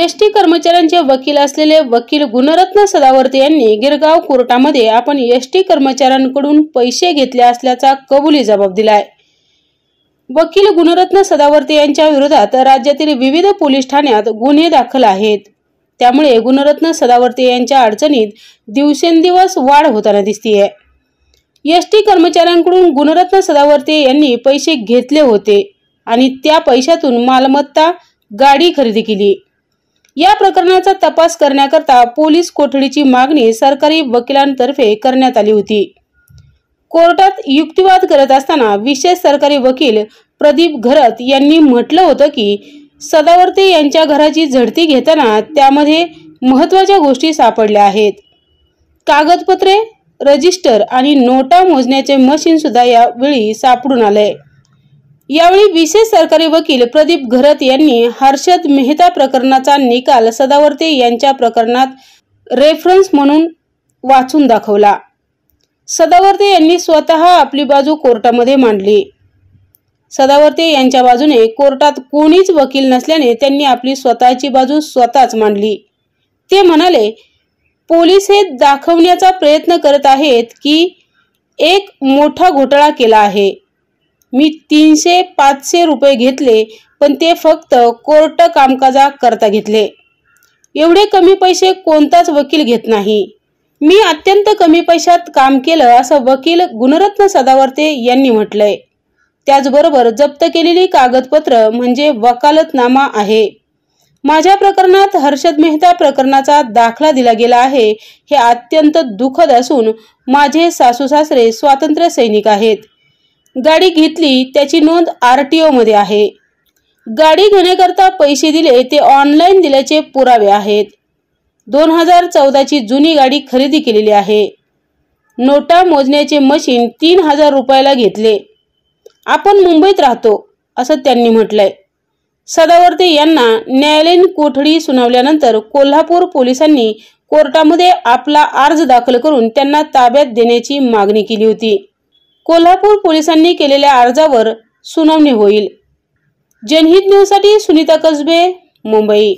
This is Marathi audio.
एस टी कर्मचाऱ्यांचे वकील असलेले वकील गुणरत्न सदावर्ते यांनी गिरगाव कोर्टामध्ये आपण एस टी कर्मचाऱ्यांकडून पैसे घेतले असल्याचा कबुली जबाब दिलाय. वकील गुणरत्न सदावर्ते यांच्या विरोधात राज्यातील विविध पोलीस ठाण्यात गुन्हे दाखल आहेत. त्यामुळे गुणरत्न सदावर्ते यांच्या अडचणीत दिवसेंदिवस वाढ होताना दिसतीये. एस टी कर्मचाऱ्यांकडून गुणरत्न सदावर्ते यांनी पैसे घेतले होते आणि त्या पैशातून मालमत्ता गाडी खरेदी केली. या प्रकरणाचा तपास करण्याकरता पोलीस कोठडीची मागणी सरकारी वकिलांतर्फे करण्यात आली होती. कोर्टात युक्तिवाद करत असताना विशेष सरकारी वकील प्रदीप घरत यांनी म्हटलं होतं की सदावर्ते यांच्या घराची झडती घेताना त्यामध्ये महत्त्वाच्या गोष्टी सापडल्या आहेत. कागदपत्रे रजिस्टर आणि नोटा मोजण्याचे मशीन सुद्धा यावेळी सापडून आलंय. यावेळी विशेष सरकारी वकील प्रदीप घरत यांनी हर्षद मेहता प्रकरणाचा निकाल सदावर्ते यांच्या प्रकरणात रेफरन्स म्हणून वाचून दाखवला. सदावर्ते यांनी स्वतः आपली बाजू कोर्टामध्ये मांडली. सदावर्ते यांच्या बाजूने कोर्टात कोणीच वकील नसल्याने त्यांनी आपली स्वतःची बाजू स्वतःच मांडली. ते म्हणाले पोलीस हे दाखवण्याचा प्रयत्न करत आहेत की एक मोठा घोटाळा केला आहे. मी तीनशे पाचशे रुपये घेतले पण ते फक्त कोर्ट कामकाजा करता घेतले. एवढे कमी पैसे कोणताच वकील घेत नाही. मी अत्यंत कमी पैशात काम केलं असं वकील गुणरत्न सदावर्ते यांनी म्हटलंय. त्याचबरोबर जप्त केलेली कागदपत्र म्हणजे वकालतनामा आहे. माझ्या प्रकरणात हर्षद मेहता प्रकरणाचा दाखला दिला गेला आहे हे अत्यंत दुःखद असून माझे सासू सासरे स्वातंत्र्य सैनिक आहेत. गाडी घेतली त्याची नोंद आर टी ओमध्ये आहे. गाडी घेण्याकरता पैसे दिले ते ऑनलाईन दिल्याचे पुरावे आहेत. दोन हजार चौदाची जुनी गाडी खरेदी केलेली आहे. नोटा मोजण्याचे मशीन तीन हजार रुपयाला घेतले. आपण मुंबईत राहतो असं त्यांनी म्हटलंय. सदावर्ते यांना न्यायालयीन कोठडी सुनावल्यानंतर कोल्हापूर पोलिसांनी कोर्टामध्ये आपला अर्ज दाखल करून त्यांना ताब्यात देण्याची मागणी केली होती. कोल्हापूर पोलिसांनी केलेल्या अर्जावर सुनावणी होईल. जनहित न्यूजसाठी सुनीता कसबे मुंबई.